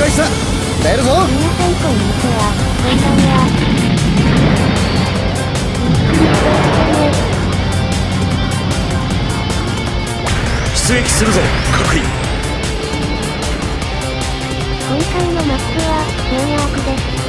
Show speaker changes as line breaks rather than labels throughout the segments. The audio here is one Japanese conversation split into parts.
解した。出るぞ。
するぞ各位。
今回のマップはニューヨークです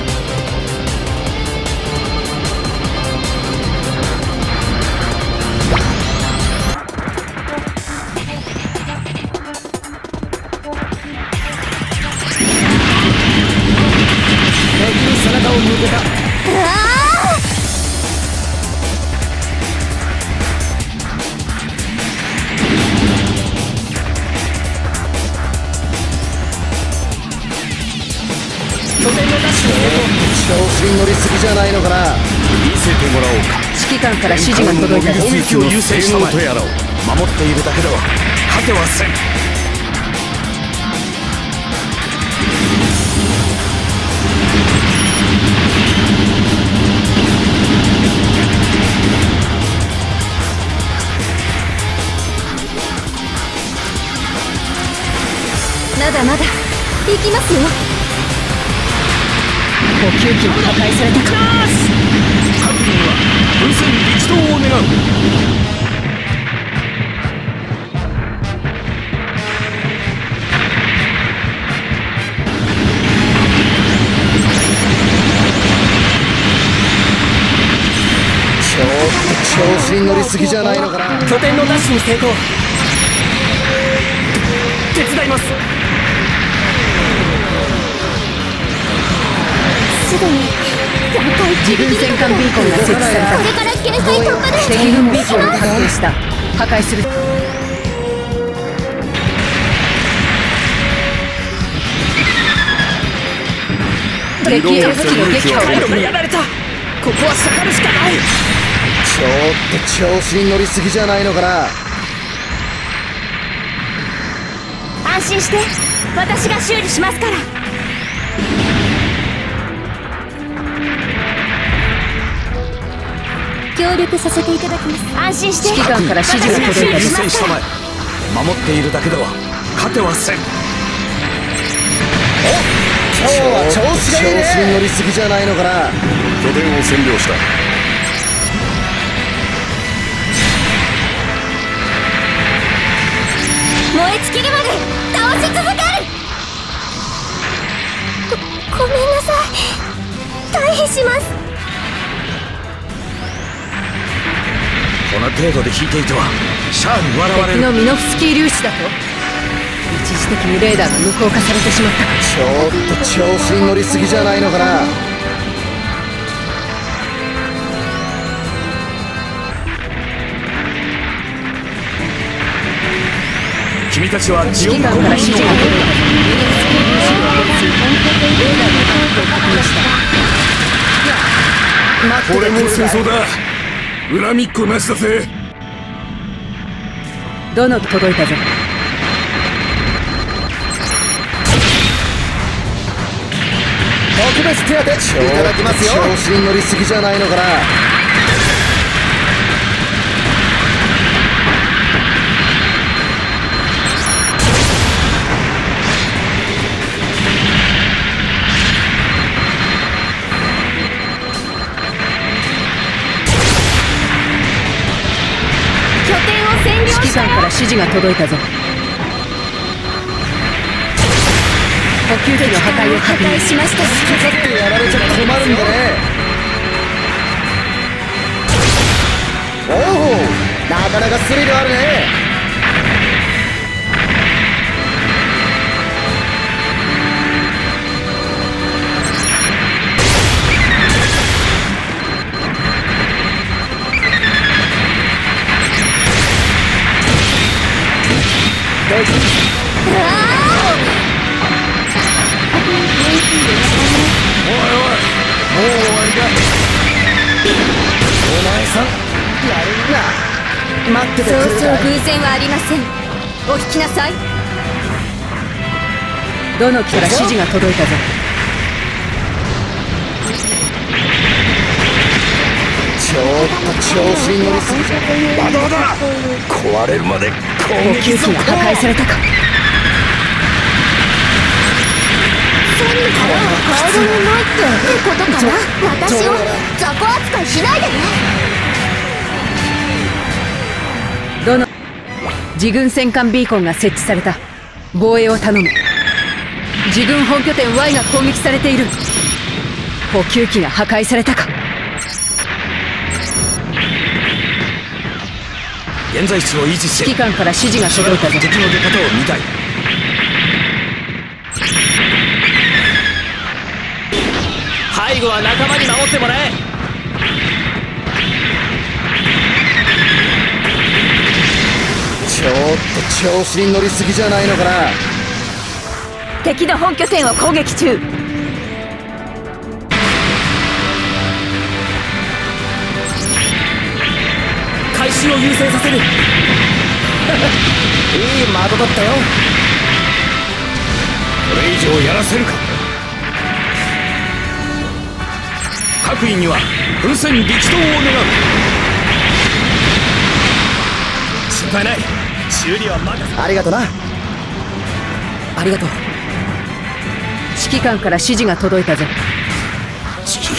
拠点のダッシュ調子に乗りすぎじゃないのかな。
見せてもらおうか
指揮官から指示が届いた
攻撃を優先したまえ
やろう
守っているだけでは勝てはせん。
まだまだ。行きますよ補給機も破壊されたか
各軍は分戦力投を願う
調子に乗りすぎじゃないのかな。
拠点のダッシュに成功。手伝います。
自軍戦艦ビーコンが設置された。
これから限界突破です
敵軍ビーコンを発見した。破壊する。敵エース機の撃破を
回路がやられた。ここは下がるしかない。
ちょっと調子に乗りすぎじゃないのかな。
安心して。私が修理しますから協力させていただきます。安心して。
指揮官から指示が届いた
優先したまえ守っているだけでは勝てはせん。
今日は調子がいいね調子に乗りすぎじゃないのかな
拠点を占領した
燃え尽きるまで倒し続ける。ごごめんなさい。退避します
この程度で引いていてはシャアに笑われる。
敵のミノフスキー粒子だと？一時的にレーダーが無効化されてしまった。か
ちょっと調子に乗りすぎじゃないのかな？
君たちはジオンコマン
から指示が
の
届いたミノフスキー粒子がレーダーの確保を確認した。待って
これも戦争だ恨みっこなしだぜ。
どの届いたぞ。
特別手当いただきますよ。調子に乗りすぎじゃないのかな
指示が届いたぞ。補給機の破壊を
破壊しました
やられちゃ困るんでねおおなかなかスリルあるね
だ
待っててくれるかい
偶然はありません。お引きなさい。
どの機から指示が届いたぞ。
ちょっと調子に乗りすぎ。じゃ
まだまだ壊れるまで攻
補給機が破壊されたか
カエルにないって。ってことかな。私を雑魚扱いしないでね
自軍戦艦ビーコンが設置された。防衛を頼む。自軍本拠点 Y が攻撃されている。補給機が破壊されたか。
現在地を維持して
指揮官から指示が届いたぞ。
敵の出方を見たい。
背後は仲間に守ってもらえ
ちょっと調子に乗りすぎじゃないのかな。
敵の本拠点を攻撃中。
回収を優先させる。
いい的だったよ。
これ以上やらせるか。各員には奮戦力闘を願う。心配ない修理は任せ
ありがとな。
ありがとう。
指揮官から指示が届いたぞ
私も
好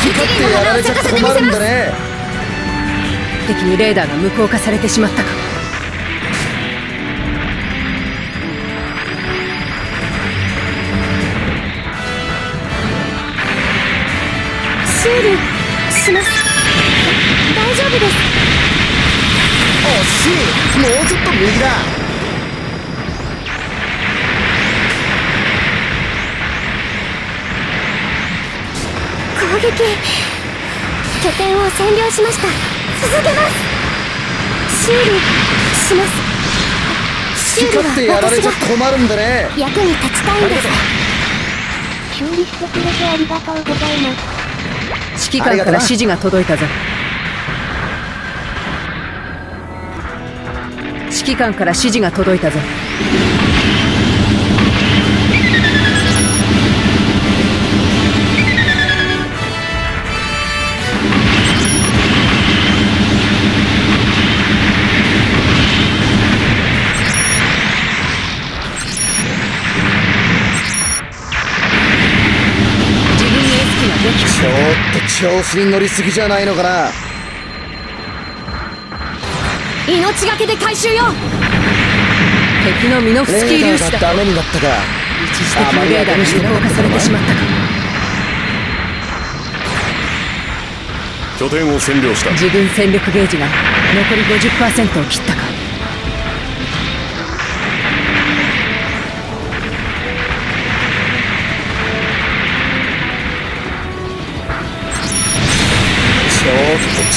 き勝手やられちゃ困るんだね。
敵にレーダーが無効化されてしまったか
します。大丈夫です。
惜しいもうちょっと右だ。
攻撃。拠点を占領しました。続けます。修理します。
好き勝手やられちゃ困るんだね。
役に立ちたいんです。修理してくれてありがとうございます
指揮官から指示が届いたぞ。指揮官から指示が届いたぞ
ちょっと調子に乗りすぎじゃないのかな。
命がけで回収よ。
敵のミノフスキー粒子だ
レーダーがダメになったか。
一時的にレーダーに無効化されてしまったか。
拠点を占領した。
自軍戦力ゲージが残り50%を切ったか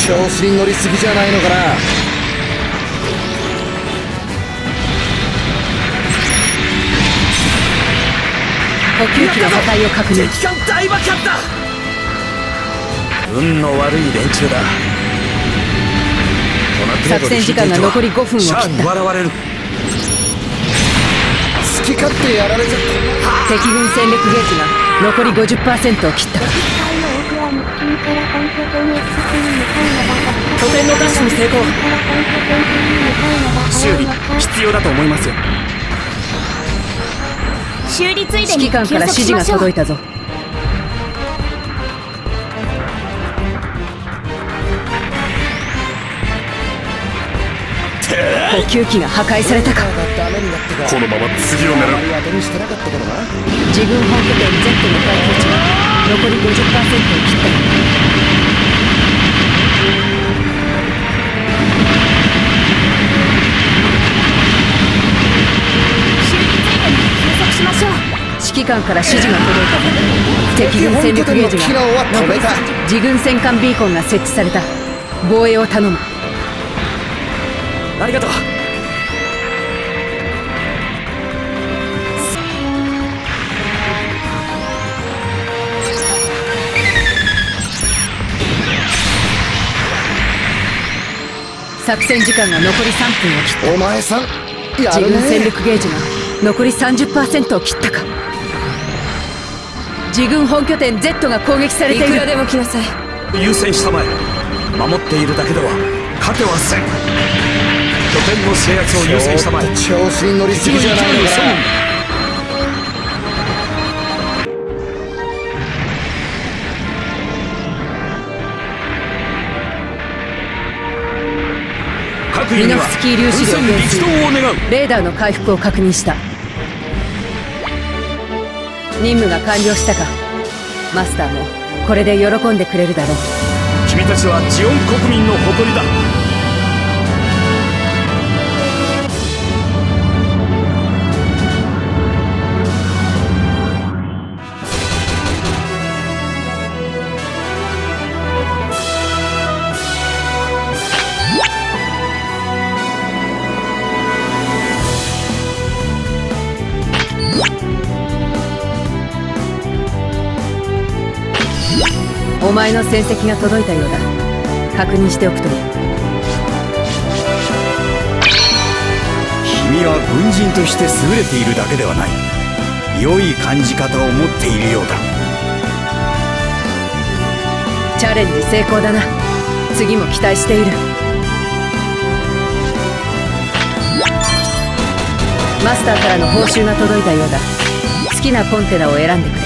調子に乗りすぎじゃないのかな。
補給機の破壊を確認
敵艦大爆発だ。
運の悪い連中だ。この程
作戦時間が残り5分を切った。
笑われる。
好き勝手やられちゃ
敵軍戦力ゲージが残り50%を切った
拠点の
奪取に成功。修理必要だと思いますよ。
修理ついでに
指揮官から指示が届いたぞ補給機が破壊されたか。
このまま次を狙う。
自軍本拠点 Z の回復値が残り50%を切った。指揮官から指示が届いた敵軍戦力ゲージが自軍戦艦ビーコンが設置された防衛を頼む
ありがとう
作戦時間が残り3分を切っ
お前さんや
た自
る
軍戦
ね
力ゲージが残り30%を切ったか。自軍本拠点 Z が攻撃されている。
でも来なさい。
優先したまえ。守っているだけでは勝てはせん拠点の制圧を優先したまえ。
調子に乗りすぎじゃないのかな
各員には
ミノフスキー粒子量
奮戦力投を願う
レーダーの回復を確認した。任務が完了したか。マスターもこれで喜んでくれるだろう。
君たちはジオン国民の誇りだ
前の戦績が届いたようだ。確認しておくといい。
君は軍人として優れているだけではない。良い感じ方を持っているようだ。
チャレンジ成功だな。次も期待している。マスターからの報酬が届いたようだ。好きなコンテナを選んでくれ